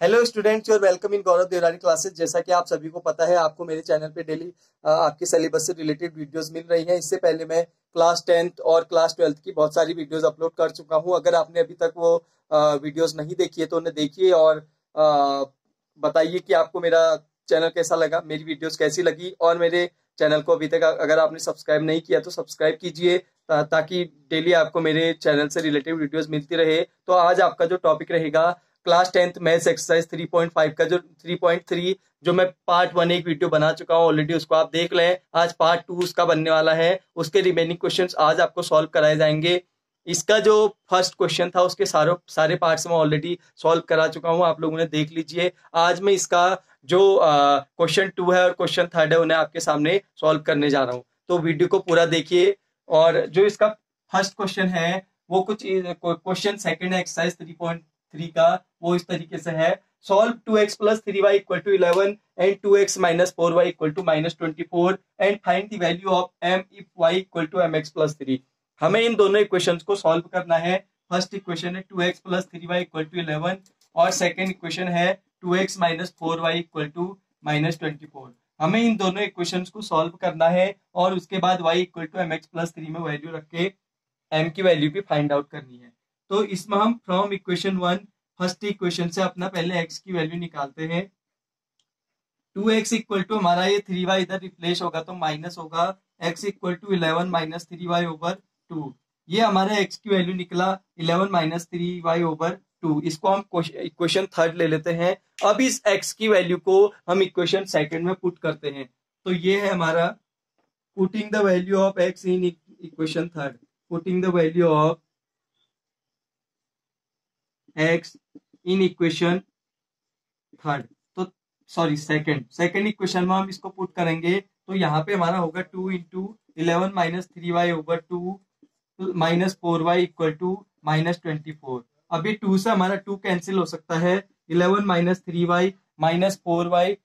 Hello students और welcome in Gaurav Devrani classes जैसा कि आप सभी को पता है, आपको मेरे चैनल पे डेली आपके सिलेबस से रिलेटेड वीडियोस मिल रही हैं। इससे पहले मैं क्लास टेंथ और क्लास ट्वेल्थ की बहुत सारी वीडियोस अपलोड कर चुका हूँ। अगर आपने अभी तक वो वीडियोस नहीं देखी है तो उन्हें देखिए और बताइए कि आपको मेरा चैनल कैसा लगा, मेरी वीडियोज़ कैसी लगी और मेरे चैनल को अभी तक अगर आपने सब्सक्राइब नहीं किया तो सब्सक्राइब कीजिए ताकि डेली आपको मेरे चैनल से रिलेटेड वीडियोस मिलती रहे। तो आज आपका जो टॉपिक रहेगा क्लास टेंथ मैथ्स एक्सरसाइज 3.5 का जो 3.3 जो मैं पार्ट वन एक वीडियो बना चुका हूँ ऑलरेडी उसको आप देख लें। आज पार्ट टू उसका बनने वाला है। उसके रिमेनिंग क्वेश्चंस आज आपको सॉल्व कराए जाएँगे। इसका जो फ़र्स्ट क्वेश्चन था, उसके सारे सारे पार्ट्स मैं ऑलरेडी सॉल्व करा चुका हूँ। आप लोगों ने देख लीजिए। आज मैं इसका जो क्वेश्चन टू है और क्वेश्चन थर्ड है, उन्हें आपके सामने सॉल्व करने जा रहा हूँ। तो वीडियो को पूरा देखिए। और जो इसका फ़र्स्ट क्वेश्चन है, वो कुछ क्वेश्चन सेकंड है एक्सरसाइज थ्री पॉइंट थ्री का, वो इस तरीके से है। Solve two x plus three y equal to eleven and two x minus four y equal to minus twenty four and find the value of m if y equal to m x plus three हमें इन दोनों equation को solve करना है। First equation है two x plus three y equal to eleven और second equation है two x minus four y equal to minus twenty four हमें इन दोनों इक्वेशन को सॉल्व करना है और उसके बाद y equal to m x plus three में वैल्यू रख के एम की वैल्यू भी फाइंड आउट करनी है। तो इसमें हम from equation one first equation से अपना पहले एक्स की वैल्यू निकालते हैं। टू एक्स इक्वल टू हमारा ये थ्री वाई इधर रिप्लेस होगा तो माइनस होगा। X equal to eleven minus three y over two ये हमारा एक्स की वैल्यू निकला eleven minus three y over two इसको हम इक्वेशन थर्ड ले लेते हैं। अब इस एक्स की वैल्यू को हम इक्वेशन सेकंड में पुट करते हैं। तो ये है हमारा putting the value of x in equation third putting the value of x in equation third तो सॉरी सेकंड सेकंड इक्वेशन में हम इसको पुट करेंगे तो यहाँ पे हमारा होगा two into eleven minus three y over two minus four y equal to minus twenty four अभी टू से हमारा टू कैंसिल हो सकता है। Eleven minus three y minus four y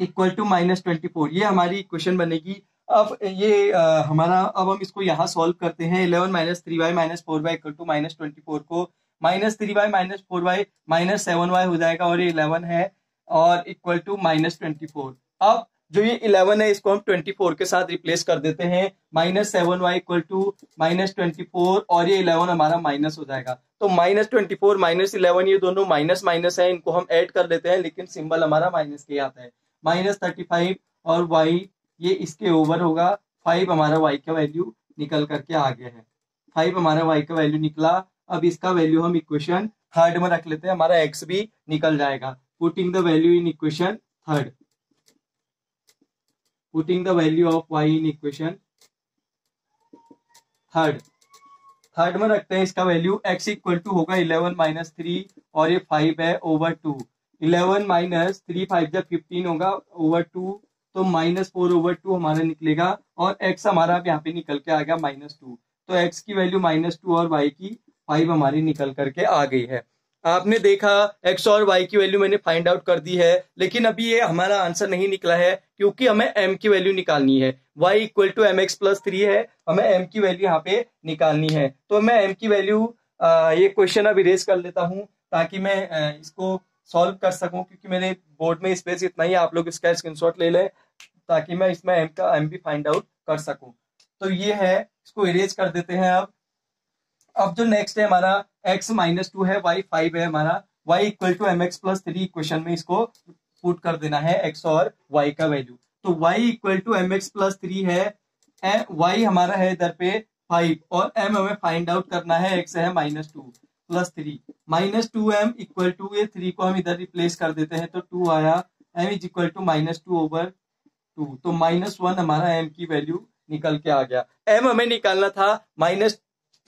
equal to minus twenty four ये हमारी equation बनेगी। अब ये आ, हमारा अब हम इसको यहाँ सॉल्व करते हैं। Eleven minus three y minus four y equal to minus twenty four को minus three y minus four y minus seven y हो जाएगा और ये इलेवन है और equal to minus twenty four अब जो ये इलेवन है इसको हम ट्वेंटी फोर के साथ रिप्लेस कर देते हैं। Minus seven y equal to minus twenty four और ये इलेवन हमारा माइनस हो जाएगा। तो minus twenty four minus eleven ये दोनों माइनस माइनस है इनको हम ऐड कर देते हैं लेकिन सिंबल हमारा माइनस के आता है। माइनस थर्टी फाइव और वाई ये इसके ओवर होगा। फाइव हमारा वाई का वैल्यू निकल करके आ गया है। फाइव हमारा वाई का वैल्यू निकला। अब इसका वैल्यू हम इक्वेशन थर्ड में रख लेते हैं। हमारा एक्स भी निकल जाएगा। Putting the value in equation third putting the value of y in equation third third में रखते हैं इसका वैल्यू एक्स इक्वल टू होगा इलेवन माइनस थ्री और ये फाइव है over two eleven minus three five जब फिफ्टीन होगा ओवर टू तो माइनस फोर ओवर टू हमारा निकलेगा और एक्स हमारा यहाँ पे निकल के आ गया माइनस टू। तो एक्स की वैल्यू माइनस टू और वाई की फाइव हमारी निकल करके आ गई है। आपने देखा एक्स और वाई की वैल्यू मैंने फाइंड आउट कर दी है, लेकिन अभी ये हमारा आंसर नहीं निकला है, क्योंकि हमें एम की वैल्यू निकालनी है। Y equal to m x plus three है, हमें एम की वैल्यू यहाँ पे निकालनी है। तो मैं एम की वैल्यू ये क्वेश्चन अभी रेज कर लेता हूँ, ताकि मैं इसको सॉल्व कर सकूँ, क्योंकि मेरे बोर्ड में स्पेस इतना ही आप लोग इसका स्क्रीनशॉट ले लें। ताकि मैं इसमें एम का एम भी फाइंड आउट कर सकूँ। तो ये है, इसको इरेज कर देते हैं अब। अब जो नेक्स्ट है हमारा, x माइनस टू है, y फाइव है हमारा। y equal to m x plus three equation में इसको पुट कर देना है x और वाई का वैल्यू तो y equal to m x plus three है वाई हमारा है इधर पे फाइव और एम हमें फाइंड आउट करना है एक्स है minus two plus three minus two m equal to ये थ्री को हम इधर रिप्लेस कर देते हैं तो टू आया। M is equal to minus two over two तो माइनस वन हमारा एम की वैल्यू निकल के आ गया। एम हमें निकालना था माइनस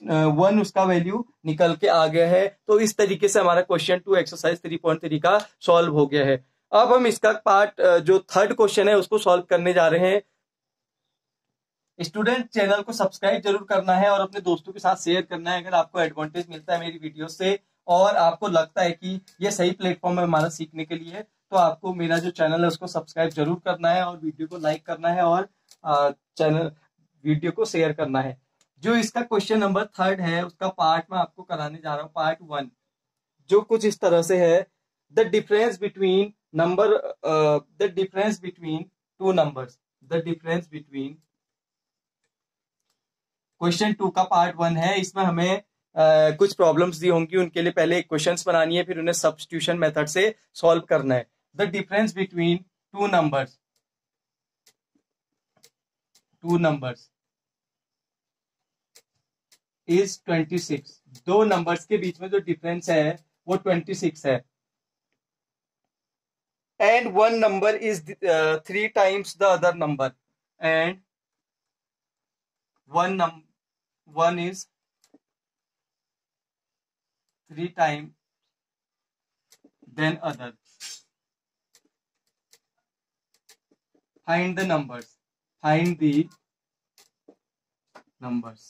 वन उसका वैल्यू निकल के आ गया है। तो इस तरीके से हमारा question two exercise three point three का सॉल्व हो गया है। अब हम इसका पार्ट जो थर्ड क्वेश्चन है, उसको सॉल्व करने जा रहे हैं। स्टूडेंट चैनल को सब्सक्राइब ज़रूर करना है और अपने दोस्तों के साथ शेयर करना है अगर आपको एडवांटेज मिलता है मेरी वीडियो से। और आपको लगता है कि ये सही प्लेटफॉर्म है हमारा सीखने के लिए। तो आपको मेरा जो चैनल है उसको सब्सक्राइब ज़रूर करना है और वीडियो को लाइक करना है और चैनल वीडियो को शेयर करना है। जो इसका क्वेश्चन नंबर थर्ड है उसका पार्ट मैं आपको कराने जा रहा हूँ पार्ट वन। जो कुछ इस तरह से है the difference between number the difference between two numbers. The difference between. Question two का पार्ट वन है इसमें हमें uh, कुछ प्रॉब्लम्स दी होंगी उनके लिए पहले क्वेश्चंस बनानी है फिर उन्हें सब्सटीट्यूशन मेथड से सॉल्व करना है। The difference between two numbers two numbers is 26 दो नंबर्स के बीच में जो डिफरेंस है, वो 26 है. And one number is three times the other number and one number one is three time than other. Find the numbers. Find the numbers.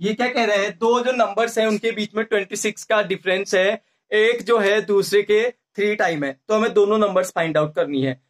ये क्या कह रहे हैं? दो जो नंबर्स हैं, उनके बीच में 26 का डिफरेंस है। एक जो है, दूसरे के थ्री टाइम है। तो हमें दोनों नंबर्स फाइंड आउट करनी है।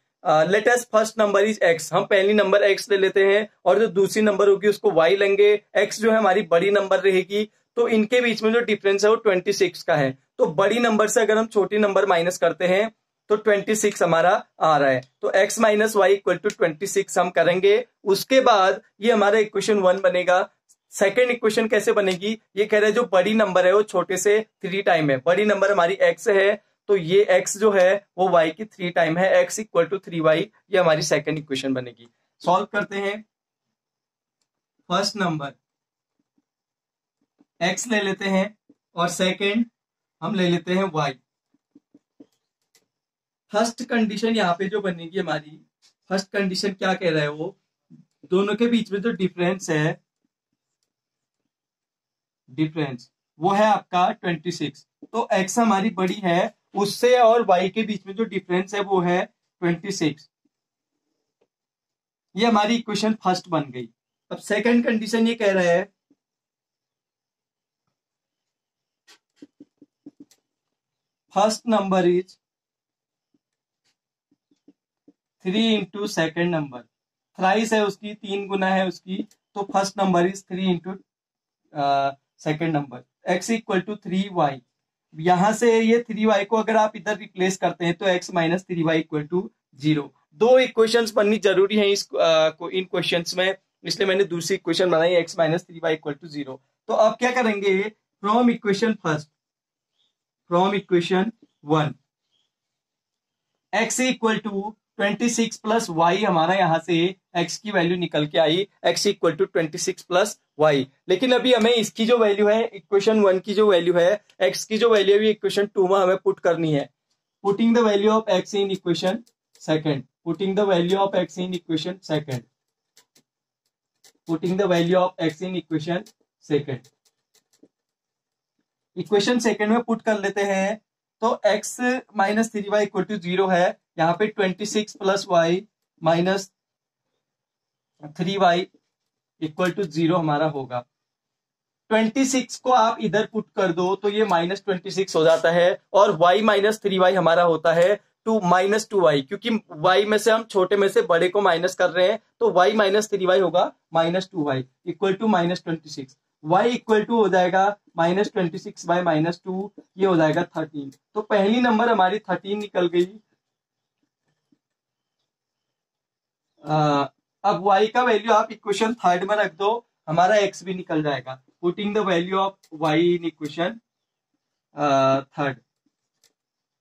Latest first number is x हम पहली नंबर एक्स ले लेते हैं और जो दूसरी नंबर होगी, उसको वाई लेंगे। एक्स जो है, हमारी बड़ी नंबर रहेगी। तो इनके बीच में जो डिफरेंस है, वो ट्वेंटी सिक्स का है। तो बड़ी नंबर से अगर हम छोटी नंबर माइनस करते हैं तो ट्वेंटी सिक्स हमारा आ रहा है। तो x minus y equal to twenty हम करेंगे। उसके बाद ये हमारा इक्वेशन वन बनेगा। सेकेंड इक्वेशन कैसे बनेगी? ये कह रहे हैं जो बड़ी नंबर है वो छोटे से थ्री टाइम है। बड़ी नंबर हमारी एक्स है। तो ये x जो है, वो y की थ्री टाइम है। x equal to three y ये हमारी सेकेंड इक्वेशन बनेगी। सॉल्व करते हैं। फ़र्स्ट नंबर x ले लेते हैं और सेकेंड हम ले लेते हैं y फ़र्स्ट कंडीशन यहाँ पे जो बनेगी हमारी फ़र्स्ट कंडीशन क्या कह रहा है वो? दोनों के बीच में जो डिफरेंस है डिफरेंस वो है आपका 26 तो एक्स हमारी बड़ी है, उससे और वाई के बीच में जो डिफरेंस है वो है 26 ये हमारी इक्वेशन फ़र्स्ट बन गई. अब सेकंड कंडीशन ये कह रहा है first number is three into second number thrice है उसकी तीन गुना है उसकी तो first number is three into second number x equal to three y यहाँ से ये थ्री वाई को अगर आप इधर रिप्लेस करते हैं तो x minus three y equal to zero दो इक्वेशन बननी ज़रूरी है इस आ, को, इन क्वेश्चन में. इसलिए मैंने दूसरी इक्वेशन बनाई x minus three y equal to zero तो अब क्या करेंगे? From equation first from equation one x equal to twenty six plus y हमारा यहाँ से एक्स की वैल्यू निकल के आई x equal to twenty six plus y. लेकिन अभी हमें इसकी जो वैल्यू है इक्वेशन वन की जो वैल्यू है एक्स की जो वैल्यू है इक्वेशन टू में हमें पुट करनी है। Putting the value of x in equation second putting the value of x in equation second putting the value of x in equation second equation second में put कर लेते हैं। तो x minus three y equal to zero है, यहाँ पे twenty six plus y minus three y equal to zero हमारा होगा। ट्वेंटी सिक्स को आप इधर पुट कर दो तो ये माइनस ट्वेंटी सिक्स हो जाता है, और वाई माइनस थ्री वाई हमारा होता है टू माइनस टू वाई, क्योंकि वाई में से हम छोटे में से बड़े को माइनस कर रहे हैं तो वाई माइनस थ्री वाई होगा minus two y equal to minus twenty six. Y equal to हो जाएगा minus twenty six by minus two ये हो जाएगा थर्टीन तो पहली नंबर हमारी थर्टीन निकल गई। आ, अब y का वैल्यू आप इक्वेशन थर्ड में रख दो हमारा x भी निकल जाएगा। Putting the value of y in equation third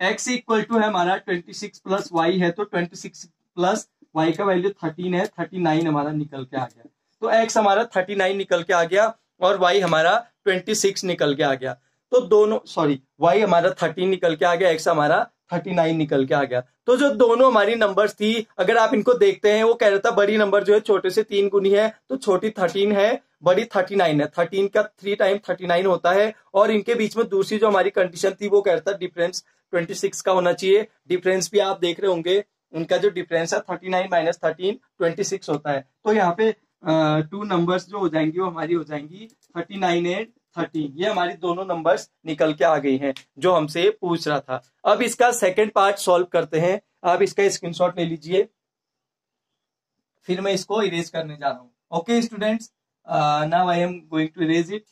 x equal to है हमारा 26 प्लस वाई है तो 26 प्लस y का वैल्यू 13 है 39 हमारा निकल के आ गया। तो x हमारा 39 निकल के आ गया और वाई हमारा 26 निकल के आ गया। तो दोनों सॉरी वाई हमारा 13 निकल के आ गया एक्स हमारा थर्टी नाइन निकल के आ गया। तो जो दोनों हमारी नंबर्स थी, अगर आप इनको देखते हैं, वो कह रहा था, बड़ी नंबर जो है, छोटे से तीन गुनी है तो छोटी थर्टीन है, बड़ी थर्टी नाइन है। थर्टीन का थ्री टाइम थर्टी नाइन होता है, और इनके बीच में दूसरी जो हमारी कंडीशन थी, वो कह रहा था डिफरेंस ट्वेंटी सिक्स का होना चाहिए। डिफरेंस भी आप देख रहे होंगे, उनका जो डिफरेंस है thirty nine minus thirteen twenty six होता है। तो यहाँ पे टू नंबर्स जो हो जाएँगी वो हमारी हो जाएँगी थर्टी नाइन एंड थर्टीन ये हमारी दोनों नंबर्स निकल के आ गई हैं, जो हमसे पूछ रहा था। अब इसका सेकंड पार्ट सॉल्व करते हैं। आप इसका स्क्रीनशॉट ले लीजिए। फिर मैं इसको इरेज करने जा रहा हूँ। Okay students now I am going to erase it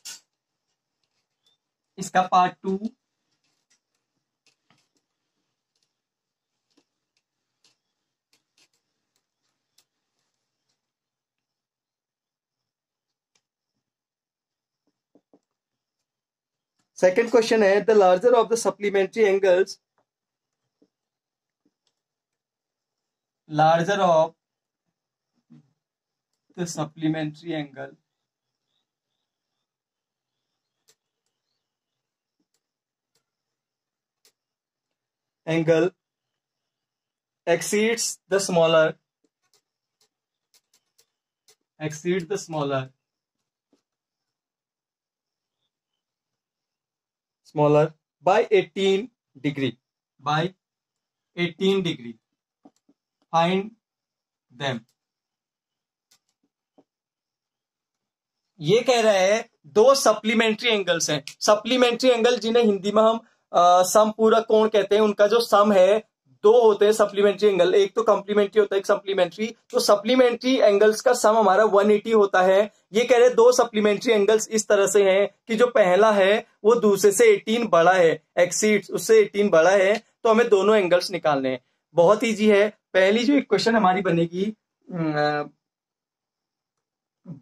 इसका पार्ट टू सेकेंड क्वेश्चन है the larger of the supplementary angles larger of the supplementary angle angle exceeds the smaller. Exceeds the smaller. Smaller by 18 degree. By 18 degree. Find them. ये कह रहा है दो supplementary angles हैं। Supplementary angle जिन्हें हिंदी में हम सम पूरा कोण कहते हैं उनका जो सम है दो होते हैं सप्लीमेंट्री एंगल एक तो कॉम्प्लीमेंट्री होता है, एक सप्लीमेंट्री तो सप्लीमेंट्री एंगल्स का सम हमारा 180 होता है। ये कह रहे दो सप्लीमेंट्री एंगल्स इस तरह से हैं कि जो पहला है, वो दूसरे से 18 बड़ा है एक्सीड उससे 18 बड़ा है तो हमें दोनों एंगल्स निकालने हैं। बहुत ईजी है। पहली जो इक्वेशन हमारी बनेगी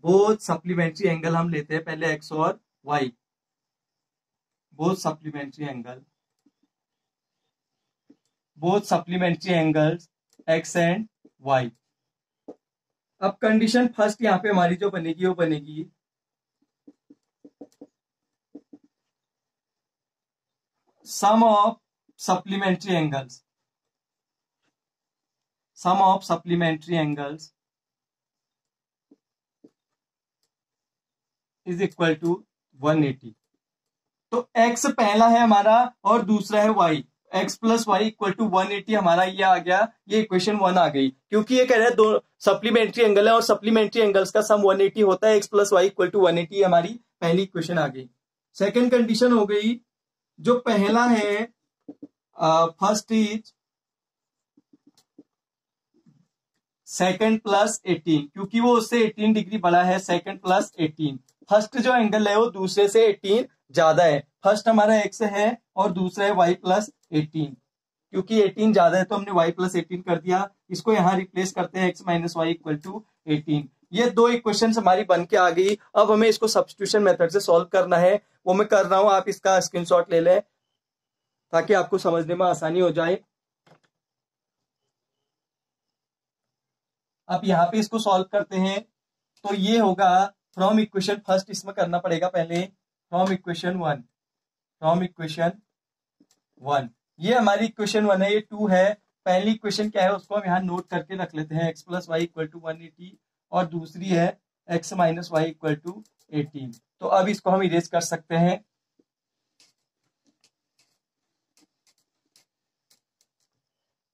वो सप्लीमेंट्री एंगल हम लेते हैं, पहले एक्स और y both supplementary angle both supplementary angles, x and y. अब कंडीशन फ़र्स्ट यहाँ पे हमारी जो बनेगी, वो बनेगी। Sum of supplementary angles sum of supplementary angles is equal to 180 तो x पहला है हमारा और दूसरा है y. x plus y equal to one eighty हमारा ये आ गया, ये इक्वेशन वन आ गई। क्योंकि ये कह रहे हैं दो सप्लीमेंट्री एंगल है और सप्लीमेंट्री एंगल्स का सम 180 होता है x plus y equal to one eighty हमारी पहली इक्वेशन आ गई। सेकेंड कंडीशन हो गई, जो पहला है first is second plus eighteen क्योंकि वो उससे एटीन डिग्री बड़ा है सेकेंड प्लस एटीन फ़र्स्ट जो एंगल है, वो दूसरे से एटीन ज़्यादा है। फ़र्स्ट हमारा एक्स है और दूसरा है वाई प्लस एटीन क्योंकि एटीन ज़्यादा है तो हमने वाई प्लस एटीन कर दिया। इसको यहाँ रिप्लेस करते हैं x minus y equal to eighteen ये दो इक्वेशन हमारी बन के आ गई। अब हमें इसको सब्सटीट्यूशन मेथड से सॉल्व करना है। वो मैं कर रहा हूँ। आप इसका स्क्रीनशॉट ले लें ताकि आपको समझने में आसानी हो जाए। अब यहाँ पे इसको सॉल्व करते हैं। तो ये होगा फ्रॉम इक्वेशन फ़र्स्ट इसमें करना पड़ेगा पहले। From equation one from equation one ये हमारी इक्वेशन वन है, ये टू है। पहली इक्वेशन क्या है, उसको हम यहाँ नोट करके रख लेते हैं। X plus y equal to one eighty और दूसरी है x minus y equal to eighteen तो अब इसको हम इरेज कर सकते हैं।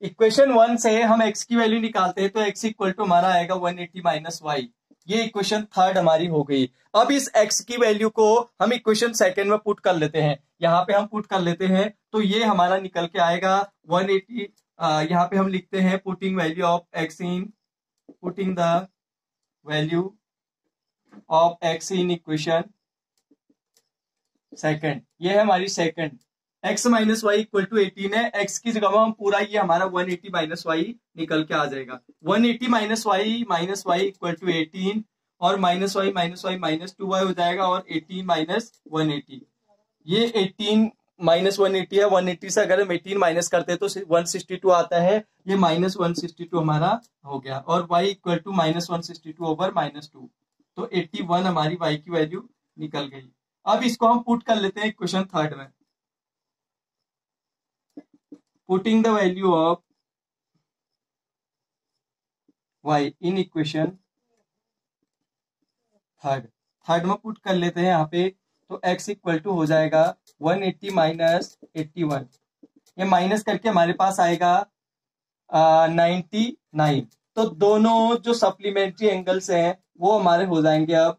इक्वेशन वन से हम एक्स की वैल्यू निकालते हैं तो एक्स इक्वल टू हमारा आएगा वन एटी माइनस वाई ये इक्वेशन थर्ड हमारी हो गई। अब इस एक्स की वैल्यू को हम इक्वेशन सेकेंड में पुट कर लेते हैं। यहाँ पे हम पुट कर लेते हैं तो ये हमारा निकल के आएगा 180 एटी यहाँ पे हम लिखते हैं putting value of x in putting the value of x in equation second ये है हमारी second x minus y equal to eighteen है। एक्स की जगह हम पूरा ये हमारा वन एटी माइनस वाई निकल के आ जाएगा। One eighty minus y minus y equal to eighteen और minus y minus y minus two y हो जाएगा और एटीन माइनस वन एटी ये एटीन माइनस वन एटी है। वन एटी से अगर हम एटीन माइनस करते हैं तो वन सिक्सटी टू आता है। ये माइनस वन सिक्सटी टू हमारा हो गया। और y equal to minus one sixty two over minus two तो एट्टी वन हमारी वाई की वैल्यू निकल गई। अब इसको हम पुट कर लेते हैं क्वेश्चन थर्ड में। Putting the value of y in equation third third में पुट कर लेते हैं यहाँ पे तो x इक्वल टू हो जाएगा 180 एट्टी माइनस एट्टी ये माइनस करके हमारे पास आएगा नाइन्टी नाइन तो दोनों जो सप्लीमेंट्री एंगल्स हैं, वो हमारे हो जाएँगे अब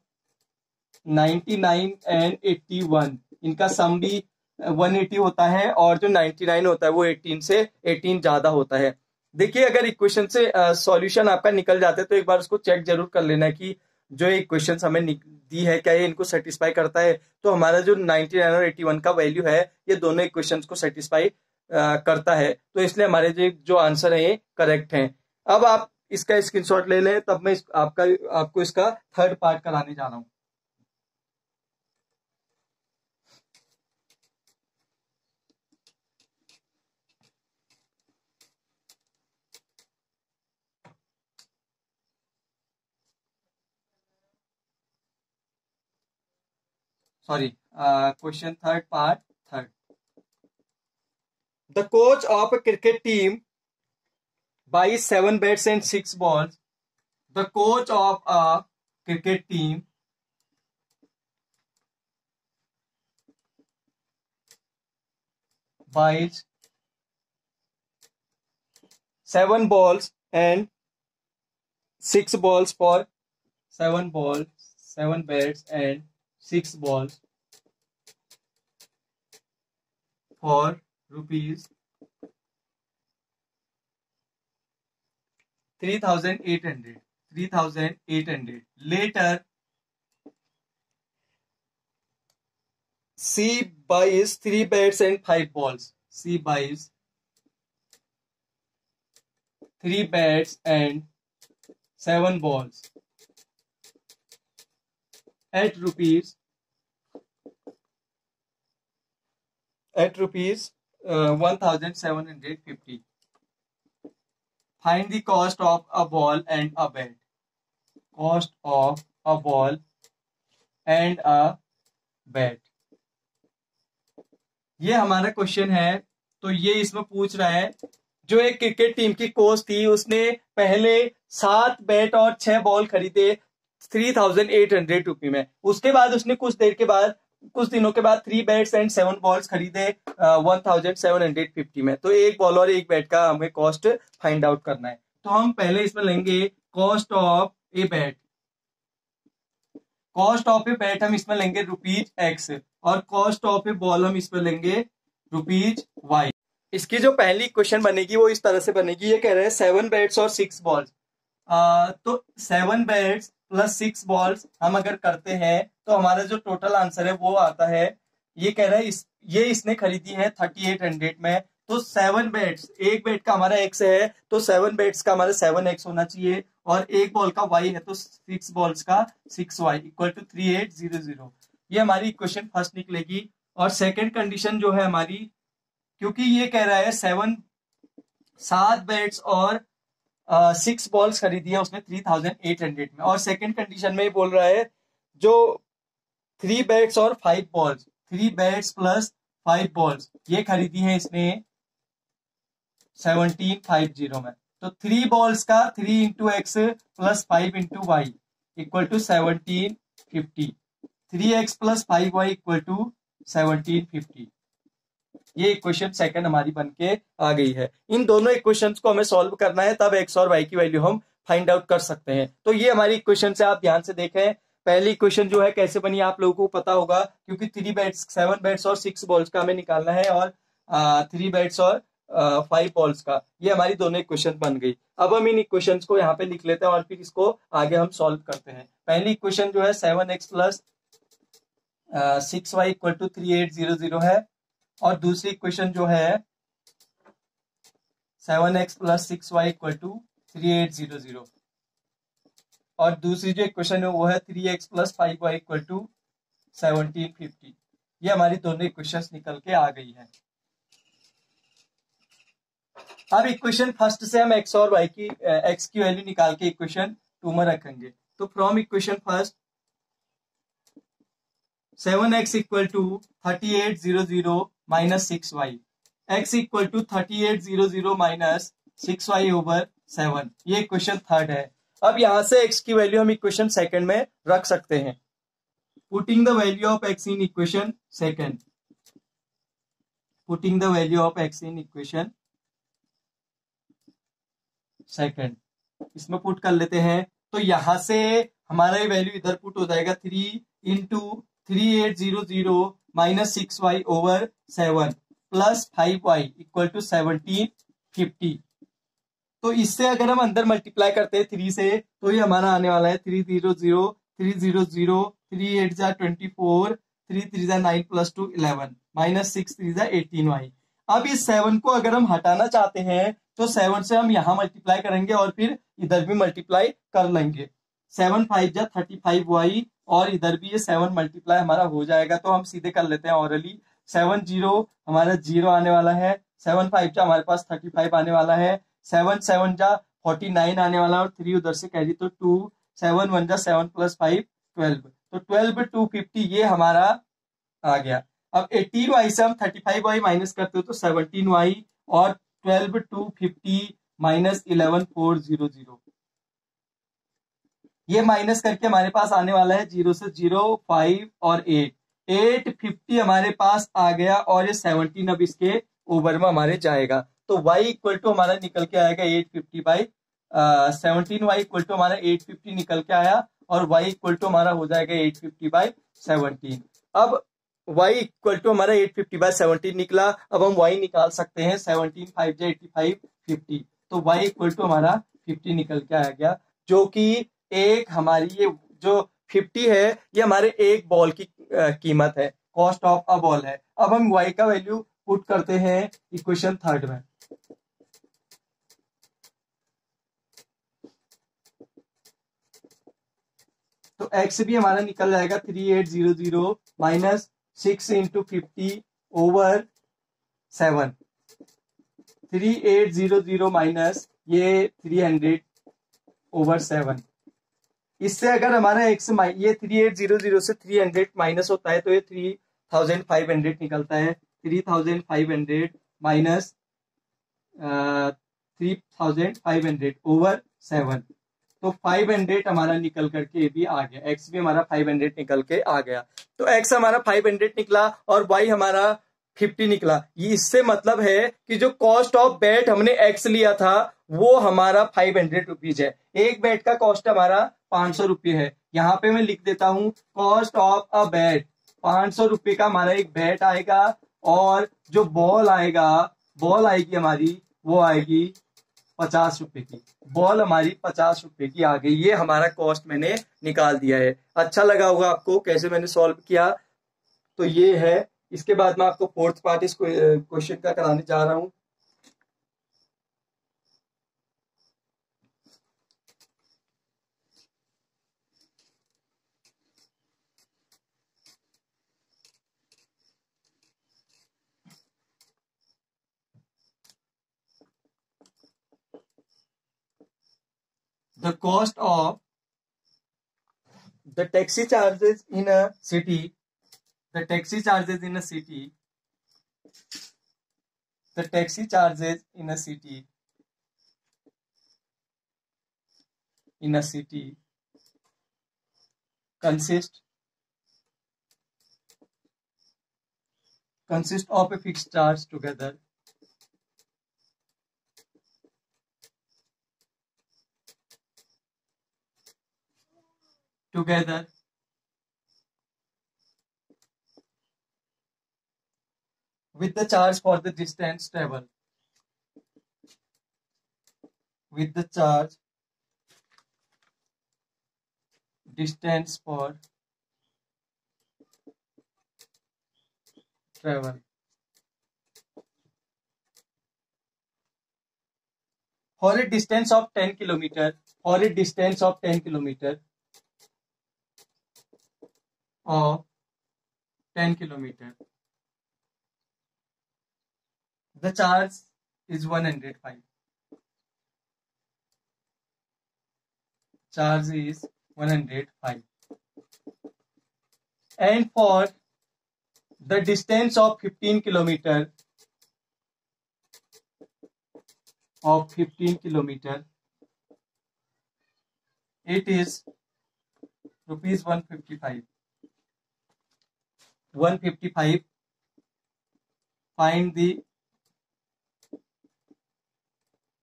99 एंड 81 इनका सम भी 180 होता है और जो 99 होता है वो 18 से 18 ज़्यादा होता है। देखिए, अगर इक्वेशन से सॉल्यूशन आपका निकल जाता है तो एक बार उसको चेक ज़रूर कर लेना कि जो इक्वेशन हमें दी है, क्या ये इनको सेटिस्फाई करता है? तो हमारा जो 99 और 81 का वैल्यू है, ये दोनों इक्वेशंस को सेटिस्फाई करता है। तो इसलिए हमारे जो जो आंसर है, ये करेक्ट है। अब आप इसका स्क्रीनशॉट ले लें, तब मैं आपका, आपको इसका थर्ड पार्ट कराने जा रहा हूँ। Sorry uh, question third part third. The coach of a cricket team buys seven bats and six balls. The coach of a cricket team buys seven balls and six balls for seven balls seven bats and six balls for rupees 3800 3800 later C buys three bats and five balls. C buys three bats and seven balls eight rupees eight rupees one thousand seven hundred fifty find the cost of a ball and a bat cost of a ball and a bat ये हमारा question है। तो ये इसमें पूछ रहा है, जो एक क्रिकेट टीम की कोच थी, उसने पहले सात बैट और छह बॉल खरीदे three thousand eight hundred rupee में। उसके बाद उसने कुछ देर के बाद, कुछ दिनों के बाद three bats and seven balls खरीदे one thousand seven hundred fifty में। तो एक बॉल और एक बैट का हमें कॉस्ट फाइंड आउट करना है। तो हम पहले इसमें लेंगे cost of a bat cost of a bat हम इसमें लेंगे रुपीज़ एक्स और कॉस्ट ऑफ़ ए बॉल हम इसमें लेंगे रुपीज़ वाई इसकी जो पहली क्वेश्चन बनेगी वो इस तरह से बनेगी। ये कह रहे हैं सेवन बैट्स और सिक्स बॉल्स तो seven bats plus six balls हम अगर करते हैं तो हमारा जो टोटल आंसर है, वो आता है, ये कह रहा है, इस, ये इसने खरीदी है थर्टी एट हंड्रेड में तो सेवन बेट्स एक बेट का हमारा एक्स है तो सेवन बेट्स का हमारा सेवन एक्स होना चाहिए, और एक बॉल का वाई है तो सिक्स बॉल्स का six y equal to three eight zero zero ये हमारी इक्वेशन फ़र्स्ट निकलेगी, और सेकेंड कंडीशन जो है हमारी, क्योंकि ये कह रहा है सेवन सात बेट्स और सिक्स बॉल्स खरीदी है उसने थ्री थाउज़ेंड एट हंड्रेड में। और सेकंड कंडीशन में बोल रहा है, जो थ्री बैट्स और five balls three bats plus five balls ये खरीदी है इसने सेवनटीन फाइव ज़ीरो में। तो थ्री बॉल्स का three into x plus five into y equal to seventeen fifty three x plus five y equal to seventeen fifty ये equation second हमारी बन के आ गई है। इन दोनों इक्वेशन को हमें सॉल्व करना है, तब एक्स और वाई की वैल्यू हम फाइंड आउट कर सकते हैं। तो ये हमारी इक्वेशन से आप ध्यान से देखें। पहली इक्वेशन जो है, कैसे बनी आप लोगों को पता होगा, क्योंकि थ्री बैट्स सेवन बैट्स और सिक्स बॉल्स का हमें निकालना है और थ्री बैट्स और फाइव बॉल्स का। ये हमारी दोनों इक्वेशन बन गई। अब हम इन इक्वेशन को यहाँ पे लिख लेते हैं और फिर इसको आगे हम सॉल्व करते हैं। पहली इक्वेशन जो है seven x plus six y equal to three eight zero zero है। और दूसरी इक्वेशन जो है seven x plus six y equal to three eight zero zero और दूसरी जो इक्वेशन है, वो है three x plus five y equal to seventeen fifty ये हमारी दोनों इक्वेशन निकल के आ गई है। अब इक्वेशन फ़र्स्ट से हम एक्स और वाई की एक्स की वैल्यू निकाल के इक्वेशन टू में रखेंगे। तो from equation first seven x equal to thirty eight zero zero minus six y x equal to thirty eight zero zero minus six y over seven ये equation third है। अब यहाँ से एक्स की value हम इक्वेशन सेकंड में रख सकते हैं। Putting the value of x in equation second putting the value of x in equation second इसमें पुट कर लेते हैं। तो यहाँ से हमारा ये वैल्यू इधर पुट हो जाएगा three into three eight zero zero minus six y over seven plus five y equal to seventeen fifty तो इससे अगर हम अंदर मल्टीप्लाई करते हैं थ्री से तो ये हमारा आने वाला है three zero zero three zero zero three eight जा ट्वेंटी फोर थ्री थ्री जा nine plus two eleven minus six three जा एटीन वाई अब इस सेवन को अगर हम हटाना चाहते हैं तो सेवन से हम यहाँ मल्टीप्लाई करेंगे और फिर इधर भी मल्टीप्लाई कर लेंगे। सेवन फाइव जा थर्टी फाइव वाई और इधर भी ये सेवन मल्टीप्लाई हमारा हो जाएगा तो हम सीधे कर लेते हैं ऑरली सेवन ज़ीरो हमारा ज़ीरो आने वाला है। सेवन फाइव जा हमारे पास थर्टी फाइव आने वाला है। सेवन सेवन जा फोर्टी नाइन आने वाला है और थ्री उधर से कह कैरी तो टू सेवन वन जा सेवन प्लस फाइव ट्वेल्व तो ट्वेल्व टू फिफ्टी ये हमारा आ गया। अब एटीन वाई से हम थर्टी फाइव वाई माइनस करते हो तो सेवनटीन वाई और twelve two fifty minus eleven four zero zero ये माइनस करके हमारे पास आने वाला है ज़ीरो से ज़ीरो, फाइव और एट। एट फिफ्टी हमारे पास आ गया और ये सेवनटीन अब इसके ओवर में हमारे जाएगा। तो y इक्वल टू हमारा निकल के आएगा eight fifty by seventeen y equal to हमारा एट फिफ्टी निकल के आया और y इक्वल टू हमारा हो जाएगा एट फिफ्टी बाई सेवनटीन। अब y इक्वल टू हमारा एट फिफ्टी बाई सेवनटीन निकला। अब हम y निकाल सकते हैं सेवनटीन फाइव जो एटी फाइव फिफ्टी तो y इक्वल टू हमारा फिफ्टी निकल के आ गया, जो कि एक हमारी ये जो फिफ्टी है, ये हमारे एक बॉल की कीमत है। कॉस्ट ऑफ़ अ बॉल है। अब हम y का वैल्यू पुट करते हैं इक्वेशन थर्ड में। तो x भी हमारा निकल जाएगा three eight zero zero minus six into fifty over seven three eight zero zero minus ये थ्री हंड्रेड ओवर सेवन इससे अगर हमारा एक्स ये थ्री एट ज़ीरो ज़ीरो से थ्री हंड्रेड माइनस होता है तो ये थ्री थाउज़ेंड फाइव हंड्रेड निकलता है। Three thousand five hundred minus three thousand five hundred over seven तो 500 हमारा निकल करके भी आ गया। एक्स भी हमारा 500 निकल के आ गया। तो एक्स हमारा 500 निकला और वाई हमारा 50 निकला। ये इससे मतलब है कि जो कॉस्ट ऑफ़ बैट हमने एक्स लिया था, वो हमारा फाइव हंड्रेड रुपीज़ है। एक बैट का कॉस्ट हमारा पाँच सौ रुपये है। यहाँ पे मैं लिख देता हूँ कॉस्ट ऑफ़ अ बैट पाँच सौ रुपये का हमारा एक बैट आएगा और जो बॉल आएगा बॉल आएगी हमारी, वो आएगी पचास रुपए की। बॉल हमारी पचास रुपए की आ गई। ये हमारा कॉस्ट मैंने निकाल दिया है। अच्छा लगा होगा आपको, कैसे मैंने सॉल्व किया? तो ये है इसके बाद मैं आपको फोर्थ पार्ट इस क्वेश्चन का कराने जा रहा हूँ। The cost of the taxi charges in a city the taxi charges in a city. The taxi charges in a city. In a city. Consist. Consist of a fixed charge together. Together with the charge for the distance travel with the charge distance for travel for a distance of 10 kilometer for a distance of 10 kilometer of 10 kilometer. The charge is 105. Charge is 105. And for the distance of 15 kilometer of 15 kilometer it is rupees 155 155 find the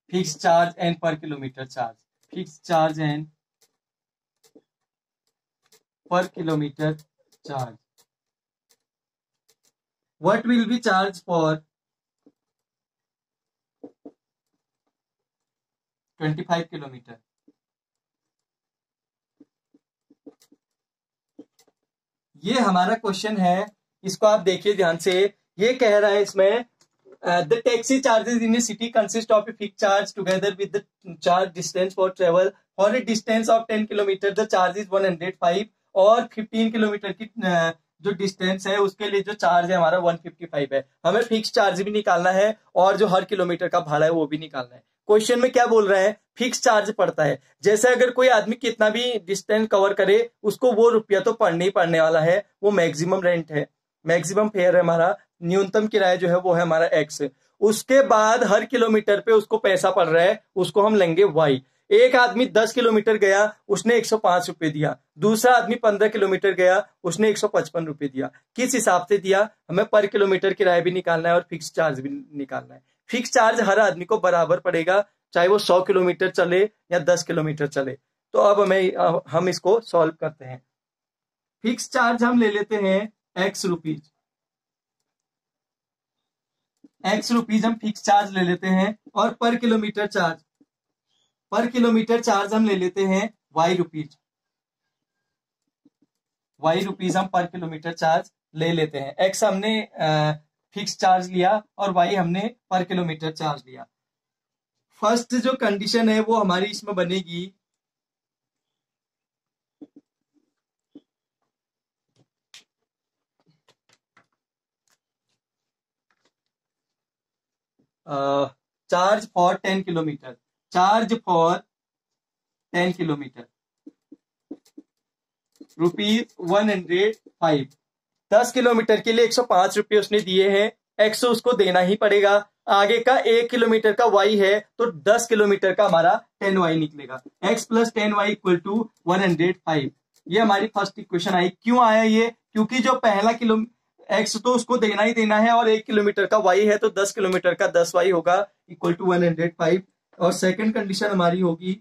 fix charge and per kilometre charge. Fix charge and per kilometre charge. What will be charge for 25 kilometre. ये हमारा question है, इसको आप देखिए ध्यान से। ये कह रहा है इसमें the taxi charges in city consist of a fix charge together with the charge distance for travel for a distance of ten kilometre the charge is one hundred five और फिफ्टीन किलोमीटर की uh, जो distance है उसके लिए जो charge है हमारा one fifty five है। हमें फिक्स चार्ज भी निकालना है और जो हर किलोमीटर का भाड़ा है वो भी निकालना है। क्वेश्चन में क्या बोल रहा है? फिक्स चार्ज पड़ता है। जैसे अगर कोई आदमी कितना भी डिस्टेंस कवर करे उसको वो रुपया तो पड़ने ही पड़ने वाला है। वो मैक्सिमम रेंट है। मैक्सिमम फेयर है हमारा। न्यूनतम किराया जो है वो है हमारा एक्स उसके बाद हर किलोमीटर पे उसको पैसा पड़ रहा है, उसको हम लेंगे वाई एक आदमी दस किलोमीटर गया, उसने एक सौ पाँच रुपए दिया। दूसरा आदमी पंद्रह किलोमीटर गया, उसने एक सौ पचपन रुपए दिया। किस हिसाब से दिया? हमें पर किलोमीटर किराया भी निकालना है और फिक्स चार्ज भी निकालना है। फिक्स चार्ज हर आदमी को बराबर पड़ेगा, चाहे वो सौ किलोमीटर चले या दस किलोमीटर चले। तो अब हमें हम इसको सॉल्व करते हैं। फिक्स चार्ज हम ले लेते हैं एक्स रुपीज़ एक्स रुपीज़ हम फिक्स चार्ज ले लेते हैं और per kilometre charge per kilometre charge हम ले लेते हैं वाई रुपीज़ वाई रुपीज़ हम पर किलोमीटर चार्ज ले लेते हैं। एक्स हमने फिक्स चार्ज लिया और वाई हमने पर किलोमीटर चार्ज लिया। फ़र्स्ट जो कंडीशन है वो हमारी इसमें बनेगी charge for ten kilometre charge for ten kilometre rupees one hundred five दस किलोमीटर के लिए एक सौ पाँच रुपये उसने दिए हैं। एक्स उसको देना ही पड़ेगा। आगे का एक किलोमीटर का वाई है तो दस किलोमीटर का हमारा टेन वाई निकलेगा। X plus ten y equal to one hundred five ये हमारी फ़र्स्ट इक्वेशन आई। क्यों आया ये? क्योंकि जो पहला किलो एक्स तो उसको देना ही देना है और एक किलोमीटर का वाई है तो दस किलोमीटर का दस वाई होगा equal to one hundred five. और सेकंड कंडीशन हमारी होगी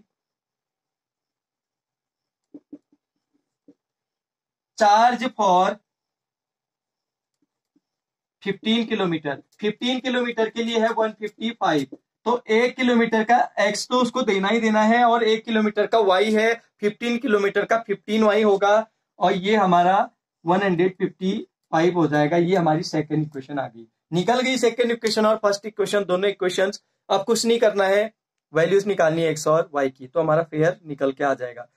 चार्ज फॉर 15 किलोमीटर। 15 किलोमीटर के लिए है 155 तो एक किलोमीटर का एक्स तो उसको देना ही देना है और एक किलोमीटर का वाई है 15 किलोमीटर का 15 वाई होगा। और ये हमारा 155 हो जाएगा। ये हमारी सेकेंड इक्वेशन आ गई। निकल गई सेकेंड इक्वेशन और फ़र्स्ट इक्वेशन दोनों इक्वेशन अब कुछ नहीं करना है। वैल्यूज़ निकालनी है एक्स और वाई की। तो हमारा फेयर निकल के आ जाएगा।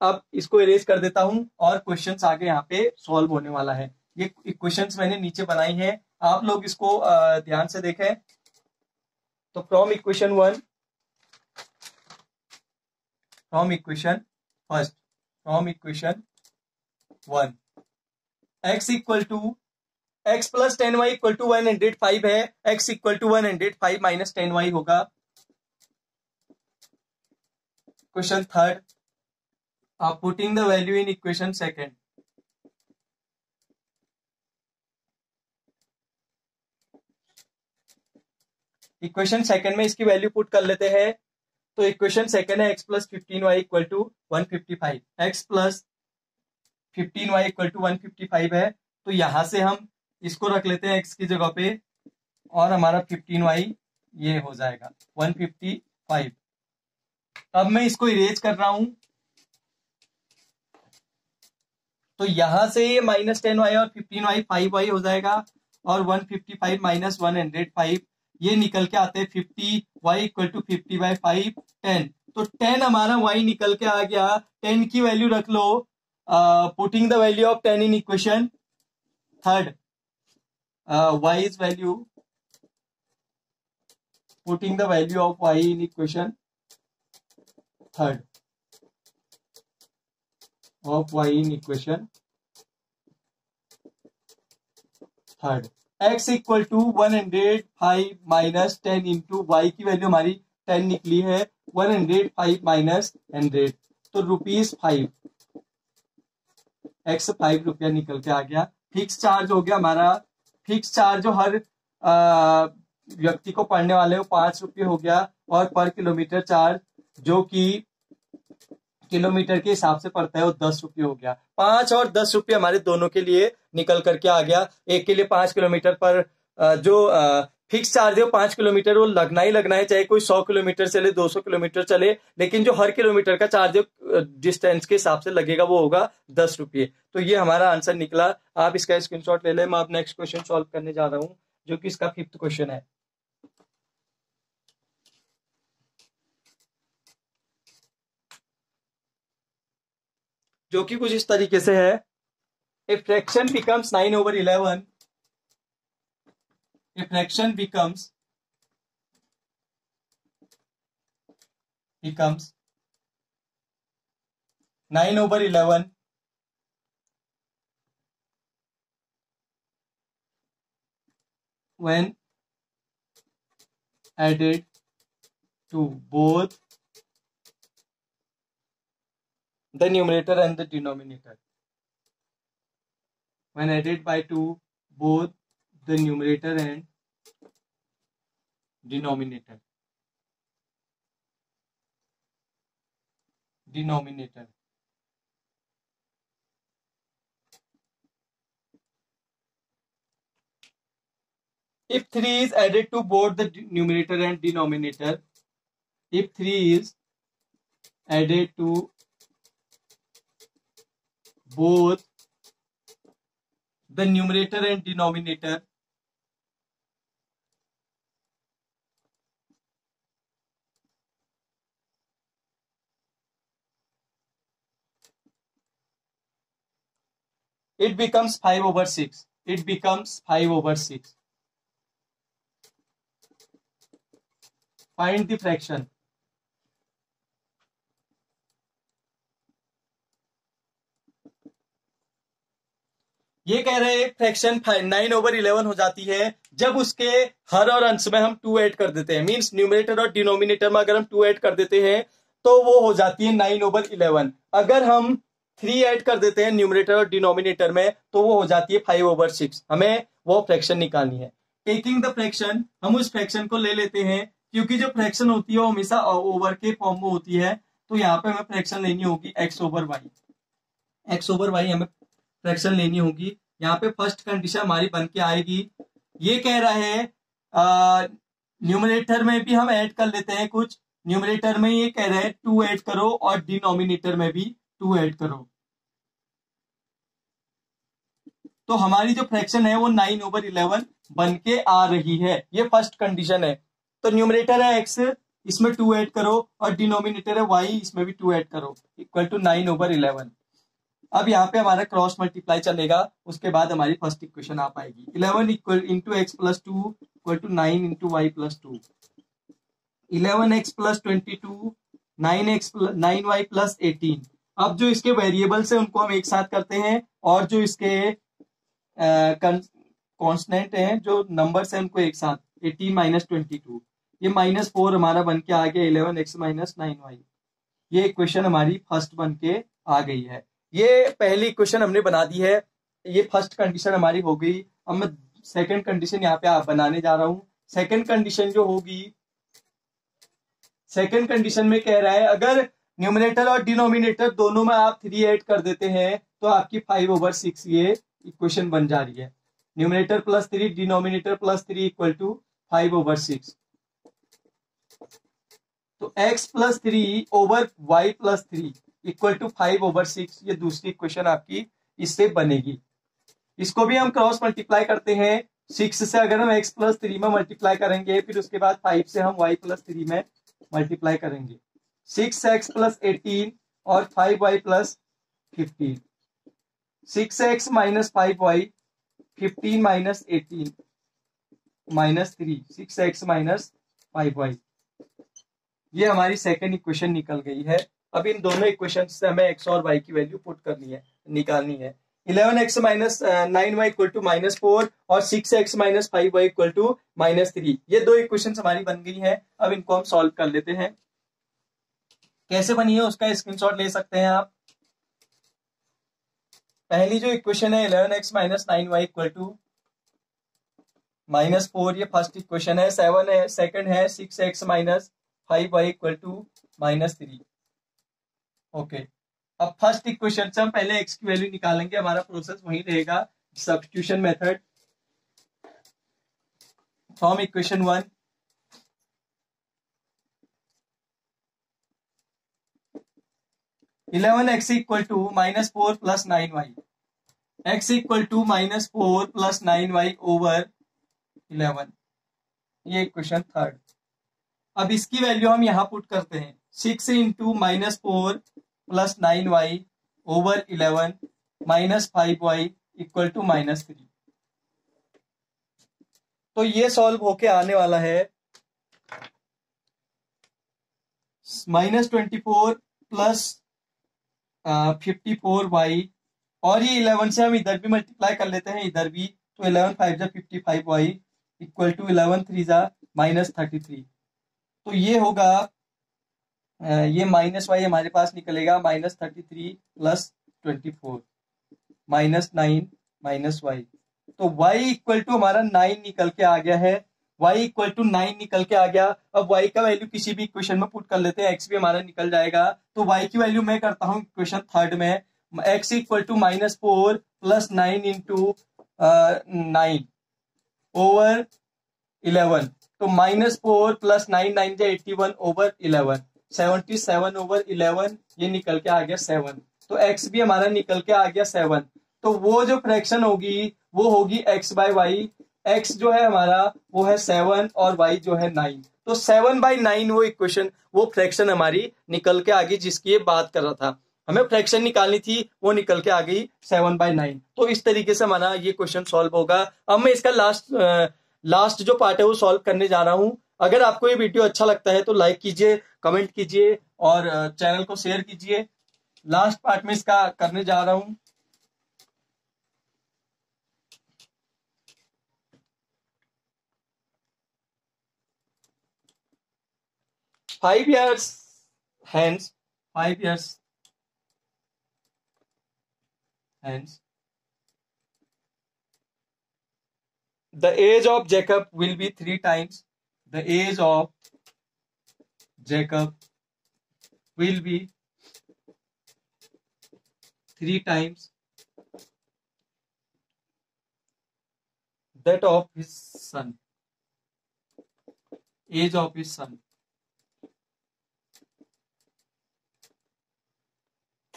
अब इसको इरेज कर देता हूँ और क्वेश्चन आगे यहाँ पे सॉल्व होने वाला है। ये इक्वेशंस मैंने नीचे बनाई है। आप लोग इसको ध्यान से देखें। तो from equation one from equation first from equation one x equal to x plus ten y equal to one hundred five है। X equal to one hundred five minus ten y होगा। क्वेश्चन थर्ड आप putting the value in equation second equation second में इसकी value put कर लेते हैं। तो equation second है। X plus fifteen y equal to one fifty five x plus fifteen y equal to one fifty five है तो यहाँ से हम इसको रख लेते हैं एक्स की जगह पे और हमारा फिफ्टीन वाई ये हो जाएगा वन फिफ्टी फाइव अब मैं इसको इरेज कर रहा हूँ। तो यहाँ से ये माइनस टेन वाई और फिफ्टीन वाई फाइव वाई हो जाएगा और one fifty five minus one hundred five ये निकल के आते हैं fifty y equal to fifty by five ten तो टेन हमारा वाई निकल के आ गया टेन की वैल्यू रख लो putting the value of ten in equation third y is value putting the value of y in equation third of y in equation third x equal to one hundred five minus ten into y की value हमारी ten निकली है. One hundred five minus hundred तो rupees five x five रुपया निकल के आ गया। फिक्स चार्ज हो गया हमारा। फिक्स चार्ज जो हर व्यक्ति को पढ़ने वाले वो पाँच रुपये हो गया और पर किलोमीटर चार्ज जो कि किलोमीटर के हिसाब से पड़ता है वो दस रुपये हो गया। पाँच और दस रुपये हमारे दोनों के लिए निकल करके आ गया। एक के लिए पाँच किलोमीटर पर जो फिक्स चार्ज है पाँच किलोमीटर, वो लगना ही लगना है, चाहे कोई सौ किलोमीटर चले, दो सौ किलोमीटर चले, लेकिन जो हर किलोमीटर का चार्ज डिस्टेंस के हिसाब से लगेगा, वो होगा दस रुपये। तो ये हमारा आंसर निकला। आप इसका स्क्रीनशॉट ले लें, मैं आप नेक्स्ट क्वेश्चन सॉल्व करने जा रहा हूँ, जो कि इसका फिफ्थ क्वेश्चन है। जो कि कुछ इस तरीके से है। A fraction becomes nine over eleven refraction becomes becomes 9 over 11 when added to both the numerator and the denominator. When added by 2, both the numerator and denominator. Denominator. If 3 is added to both the numerator and denominator if 3 is added to both the numerator and denominator it becomes 5 over 6 it becomes 5 over 6 find the fraction. ये कह रहे हैं fraction nine over eleven हो जाती है। जब उसके हर और अंश में हम टू ऐड कर देते हैं मींस न्यूमिनेटर और डिनोमिनेटर में अगर हम टू ऐड कर देते हैं तो वो हो जाती है नाइन ओवर इलेवन अगर हम थ्री ऐड कर देते हैं न्यूमिनेटर और डिनोमिनेटर में तो वो हो जाती है फाइव ओवर सिक्स हमें वो फ्रैक्शन निकालनी है। टेकिंग द फ्रैक्शन हम उस फ्रैक्शन को ले लेते हैं, क्योंकि जो फ्रैक्शन होती है वो हमेशा ओवर के फॉर्म में होती है तो यहाँ पे हमें फ्रैक्शन लेनी होगी x over y x over y हमें फ्रैक्शन लेनी होगी। यहाँ पे फ़र्स्ट कंडीशन हमारी बन के आएगी। ये कह रहा है न्यूमिनेटर में भी हम ऐड कर लेते हैं कुछ। न्यूमिनेटर में ये कह रहे हैं टू ऐड करो और डिनोमिनेटर में भी। टू ऐड करो। तो हमारी जो फ्रैक्शन है वो नाइन ओवर इलेवन बन के आ रही है। ये फ़र्स्ट कंडीशन है। तो न्यूमिनेटर है एक्स, इसमें टू ऐड करो और डिनोमिनेटर है वाई, इसमें भी टू ऐड करो। Equal to nine over eleven. अब यहाँ पे हमारा क्रॉस मल्टीप्लाई चलेगा, उसके बाद हमारी फ़र्स्ट इक्वेशन आ पाएगी। Eleven equal into x plus two equal to nine into y plus two eleven x plus twenty two nine x nine y plus eighteen अब जो इसके वेरिएबल्स है, उनको हम एक साथ करते हैं, और जो इसके कॉन्स्टेंट है, जो नंबर्स है, उनको एक साथ एटीन माइनस ट्वेंटी टू ये माइनस फोर हमारा बन के आ गया eleven x minus nine y ये इक्वेशन हमारी फ़र्स्ट बन के आ गई है। ये पहली इक्वेशन हमने बना दी है। ये फ़र्स्ट कंडीशन हमारी हो गई। अब मैं सेकंड कंडीशन यहाँ पे बनाने जा रहा हूँ। सेकंड कंडीशन जो होगी सेकंड कंडीशन में कह रहा है, अगर न्यूमिनेटर और डिनोमिनेटर दोनों में आप थ्री ऐड कर देते हैं तो आपकी फाइव ओवर सिक्स ये इक्वेशन बन जा रही है। Numerator plus three denominator plus three equal to five over six तो x plus three over y plus three equal to five over six ये दूसरी इक्वेशन आपकी इससे बनेगी। इसको भी हम क्रॉस मल्टीप्लाई करते हैं। सिक्स से अगर हम एक्स प्लस थ्री में मल्टीप्लाई करेंगे, फिर उसके बाद फाइव से हम वाई प्लस थ्री में मल्टीप्लाई करेंगे। सिक्स एक्स प्लस एटीन और five y plus fifteen six x minus five y fifteen minus eighteen minus three six x minus five y. ये हमारी सेकेंड इक्वेशन निकल गई है। अब इन दोनों इक्वेशन से हमें एक्स और वाई की वैल्यू पुट करनी है, निकालनी है। Eleven x minus nine y equal to minus four और six x minus five y equal to minus three ये दो इक्वेशन हमारी बन गई है। अब इनको हम सॉल्व कर लेते हैं। कैसे बनी है उसका स्क्रीनशॉट ले सकते हैं आप। पहली जो इक्वेशन है eleven x minus nine y equal to minus four ये फ़र्स्ट इक्वेशन है। सेवन है सेकंड है six x minus five y equal to minus three okay अब फ़र्स्ट इक्वेशन से हम पहले एक्स की वैल्यू निकालेंगे, हमारा प्रोसेस वही रहेगा। Substitution method from equation one eleven x equal to minus four plus nine y. X equal to minus four plus nine y over eleven. ये इक्वेशन थर्ड। अब इसकी वैल्यू हम यहाँ पुट करते हैं। Six into minus four plus nine y over eleven minus five y equal to minus three. तो ये solve होके आने वाला है। Minus twenty four plus fifty four y और ये इलेवन से हम इधर भी मल्टीप्लाई कर लेते हैं, इधर भी तो इलेवन फाइव जा fifty five y equal to eleven three जा माइनस थर्टी थ्री तो ये होगा ये माइनस वाई हमारे पास निकलेगा minus thirty three plus twenty four minus nine minus y तो वाई इक्वल टू हमारा नाइन निकल के आ गया है वाई इक्वल टू नाइन निकल के आ गया। अब वाई का वैल्यू किसी भी इक्वेशन में पुट कर लेते हैं एक्स भी हमारा निकल जाएगा। तो वाई की वैल्यू मैं करता हूँ इक्वेशन थर्ड में। X equal to minus four plus nine into nine over eleven तो minus four plus nine nine जो eighty one over eleven seventy seven over eleven ये निकल के आ गया सेवन तो एक्स भी हमारा निकल के आ गया सेवन तो वो जो फ्रैक्शन होगी, वो होगी एक्स बाय वाई एक्स जो है हमारा, वो है सेवन और वाई जो है नाइन तो सेवन बाई नाइन वो इक्वेशन वो फ्रैक्शन हमारी निकल के आ गई जिसकी ये बात कर रहा था। हमें फ्रैक्शन निकालनी थी, वो निकल के आ गई सेवन बाई नाइन तो इस तरीके से हमारा ये क्वेश्चन सॉल्व होगा। अब मैं इसका लास्ट लास्ट जो पार्ट है, वो सॉल्व करने जा रहा हूँ। अगर आपको ये वीडियो अच्छा लगता है तो लाइक कीजिए कमेंट कीजिए और चैनल को शेयर कीजिए। लास्ट पार्ट में इसका करने जा रहा हूँ। five years. Hence, five years. Hence, the age of Jacob will be three times. The age of Jacob will be three times that of his son. Age of his son.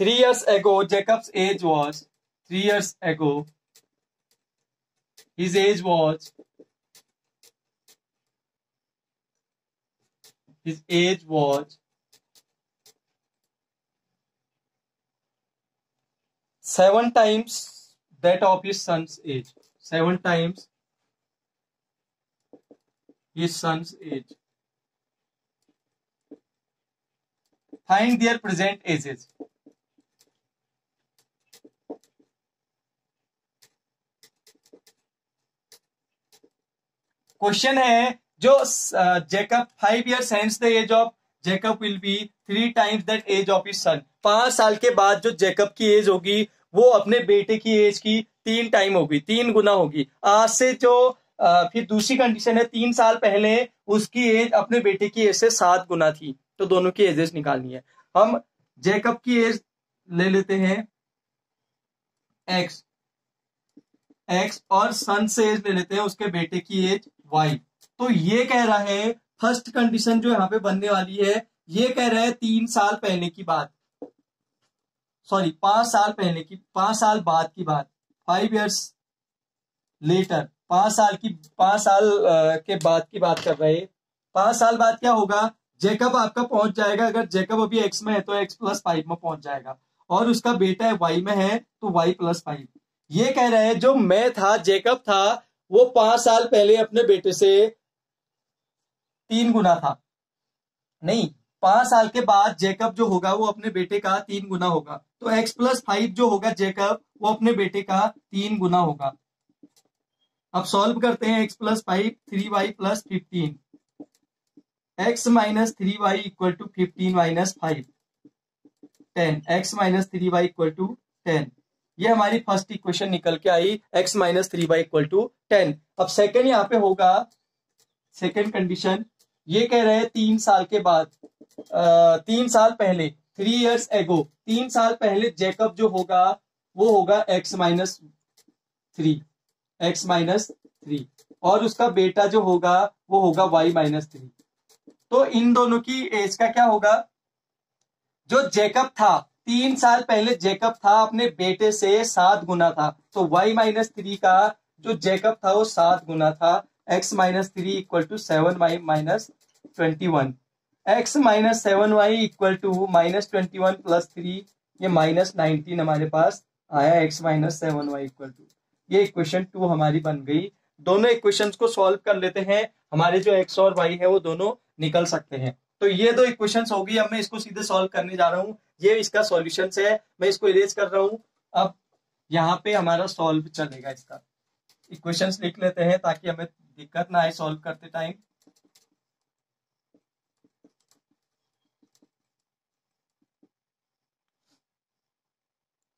Three years ago jacob's age was three years ago his age was his age was seven times that of his son's age. Seven times his son's age. Find their present ages. Question है जो Jacob five years hence the age of Jacob will be three times that age of his son पाँच साल के बाद जो Jacob की age होगी वो अपने बेटे की एज की तीन टाइम होगी तीन गुना होगी। आज से जो आ, फिर दूसरी कंडीशन है तीन साल पहले उसकी एज अपने बेटे की एज से सात गुना थी। तो दोनों की एजेस निकालनी है। हम जेकब की एज ले लेते हैं। एक्स एक्स और सन से एज ले लेते हैं उसके बेटे की एज वाई तो ये कह रहा है फ़र्स्ट कंडीशन जो यहाँ पे बनने वाली है, ये कह रहा है तीन साल पहले की बात। सॉरी पाँच साल पहले की, पाँच साल बाद की बात। फाइव इयर्स लेटर पाँच साल की, पाँच साल के बाद की बात कर रहे पाँच साल बाद क्या होगा? जेकब आपका पहुँच जाएगा। अगर जेकब अभी एक्स में है तो एक्स प्लस फाइव में पहुँच जाएगा। और उसका बेटा है वाई में है तो वाई प्लस फाइव ये कह रहे हैं, जो मैं था जेकब था वो पाँच साल पहले अपने बेटे से तीन गुना था। नहीं, पाँच साल के बाद जेकब जो होगा, वो अपने बेटे का तीन गुना होगा। तो एक्स प्लस फाइव जो होगा जेकब, वो अपने बेटे का तीन गुना होगा। अब सॉल्व करते हैं x plus five three y plus fifteen x minus three y equal to fifteen minus five ten x minus three y equal to ten ये हमारी फ़र्स्ट इक्वेशन निकल के आई x minus three y equal to ten अब second यहाँ पे होगा second condition ये कह रहे हैं तीन साल के बाद तीन साल पहले थ्री इयर्स एगो तीन साल पहले जेकब जो होगा, वो होगा x minus three x minus three और उसका बेटा जो होगा, वो होगा वाई माइनस थ्री तो इन दोनों की एज का क्या होगा? जो जेकब था तीन साल पहले जेकब था, अपने बेटे से सात गुना था। तो वाई माइनस थ्री का जो जेकब था, वो सात गुना था। X minus three equal to seven y minus twenty one x minus seven y equal to minus twenty one plus three ये माइनस नाइनटीन हमारे पास आया x minus seven y equal to ये इक्वेशन टू हमारी बन गई। दोनों equations को सॉल्व कर लेते हैं। हमारे जो एक्स और वाई है, वो दोनों निकल सकते हैं। तो ये दो इक्वेशंस होगी अब मैं इसको सीधे सॉल्व करने जा रहा हूँ। ये इसका सॉल्यूशन है। मैं इसको इरेज कर रहा हूँ। अब यहाँ पे हमारा सॉल्व चलेगा इसका। इक्वेशंस लिख लेते हैं ताकि हमें दिक्कत ना आए सॉल्व करते टाइम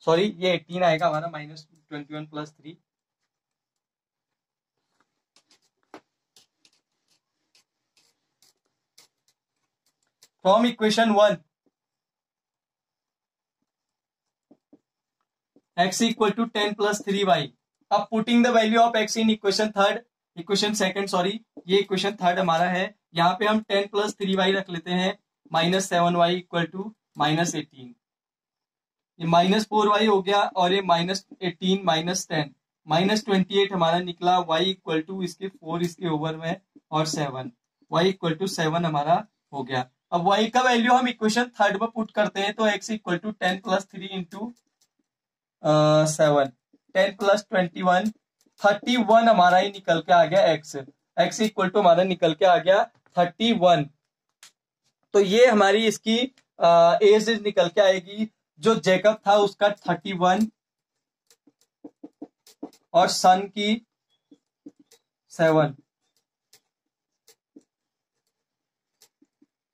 सॉरी ये 18 आएगा हमारा minus twenty one plus three from equation one x to ten plus three y अब putting the value of x in equation third equation second sorry ये इक्वेशन थर्ड हमारा है। यहाँ पे हम टेन प्लस थ्री वाई रख लेते हैं। Minus seven y equal to minus eighteen ये माइनस फोर वाई हो गया और ये minus eighteen minus ten minus twenty eight हमारा निकला। वाई इक्वल टू इसके फोर इसके ओवर में और seven y equal to seven हमारा हो गया। अब वाई का वैल्यू हम इक्वेशन थर्ड में पुट करते हैं तो x equal to ten plus three into seven. Ten plus twenty one, thirty one हमारा ही निकल के आ गया एक्स। एक्स इक्वल टू हमारा निकल के आ गया थर्टी वन। तो ये हमारी इसकी एज निकल के आएगी, जो जेकब था उसका थर्टी वन। और सन की सेवन।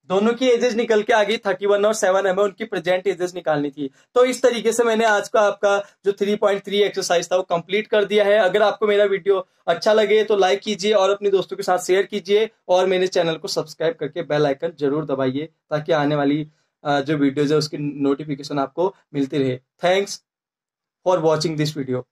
दोनों की एजेस निकल के आ गई थर्टी वन और सेवन हमें उनकी प्रेजेंट एजेस निकालनी थी। तो इस तरीके से मैंने आज का आपका जो थ्री पॉइंट थ्री एक्सरसाइज था, वो कंप्लीट कर दिया है। अगर आपको मेरा वीडियो अच्छा लगे तो लाइक कीजिए और अपने दोस्तों के साथ शेयर कीजिए और मेरे चैनल को सब्सक्राइब करके बेल आइकन ज़रूर दबाइए ताकि आने वाली जो वीडियोज़ है उसकी नोटिफिकेशन आपको मिलती रहे। Thanks for watching this video